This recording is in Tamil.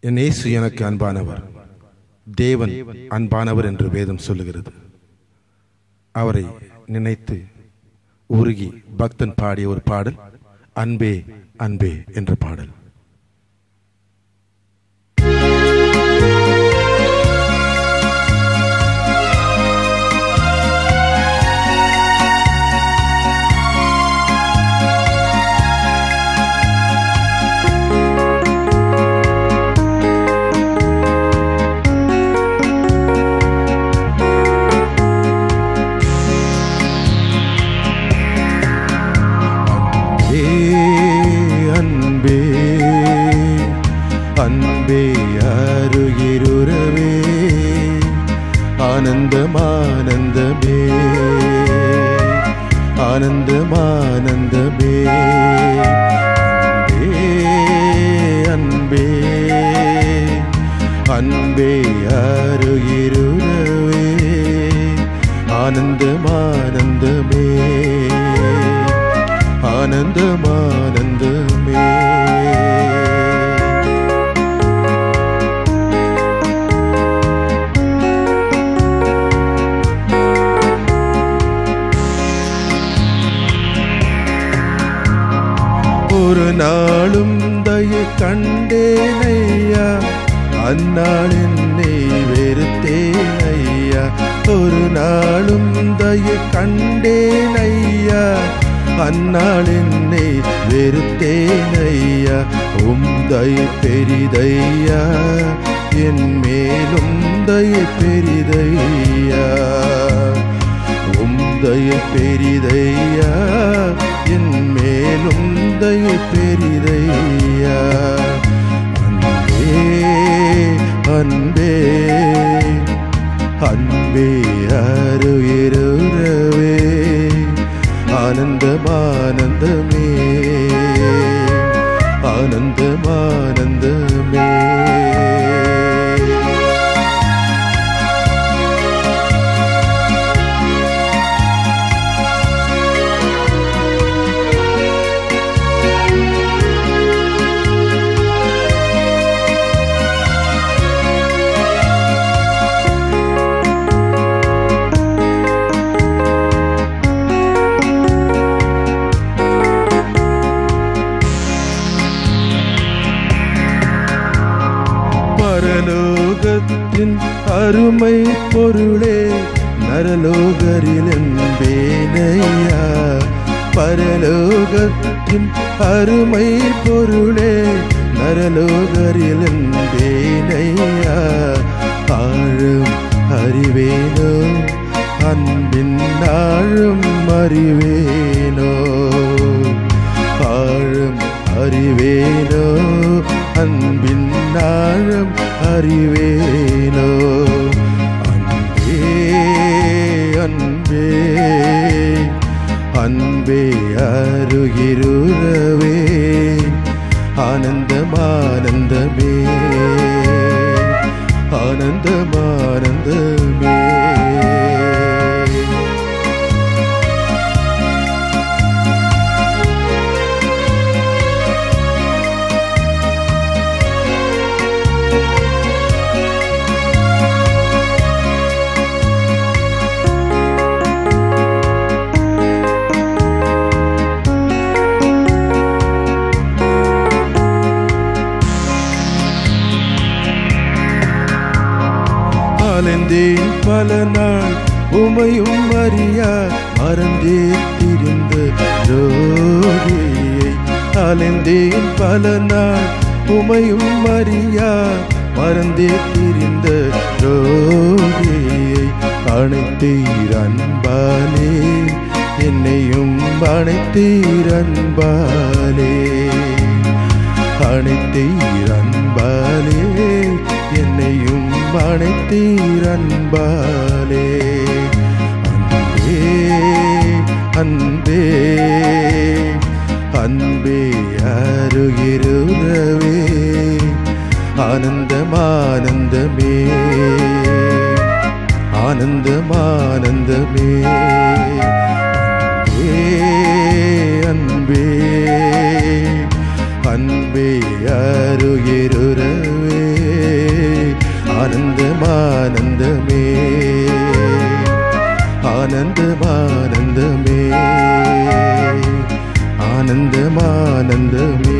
என் இயேசு எனக்கு அன்பானவர். தேவன் அன்பானவர் என்று வேதம் சொல்லுகிறது. அவரை நினைத்து உருகி பக்தன் பாடிய ஒரு பாடல் அன்பே அன்பே என்ற பாடல். ஆனந்தமானந்தமே ஆனந்தமானந்தமே அன்பே அன்பே அன்பே அருகிருறவே ஆனந்தமானந்தமே ஒரு நாளும் தய கண்டேனையா? அந்நாளின் என்னை வெறுத்தேனையா? ஒரு நாளும் தய கண்டேனையா? அந்நாளின் என்னை வெறுத்தேனையா? உம் பெரிதையா? என் மேலும் தய பெரிதையா? உம் பெரிதையா? என் மேலும் தயவு பெரிதையா? அன்பே அன்பே அன்பே அருகிருறவே ஆனந்தமானந்தமே பரலோகத்தின் அருமை பொருளே நரலோகரில் என்பேனையா பரலோகத்தின் அருமை பொருளே நரலோகரில் என்பேனையா ஆழும் அறிவேனோ அன்பின் ஆழும் அறிவேனோ? ஆழும் அறிவேனோ அன்பின் ஆழம் அறிவேனோ? அன்பே அன்பே அன்பே அருகிருறவே ஆனந்தமானந்தமே ஆனந்தமா அலைந்தேன் பல நாள். உமையும் அறியா மறந்தே திரிந்த ஜோதியை. அலைந்தேன் பல நாள். உமையும் அறியா மறந்தே திரிந்த ஜோதியை. அனைத்தீர் அன்பாலே என்னையும் அனைத்தீர் அன்பாலே. அனைத்தீர் அன்பாலே. என்னையும் அன்பாலே. அன்பே அன்பே அன்பே அருகிருவே ஆனந்தமானந்தமே ஆனந்தமானந்தமே. ஆனந்தமானந்தமே ஆனந்தமானந்தமே.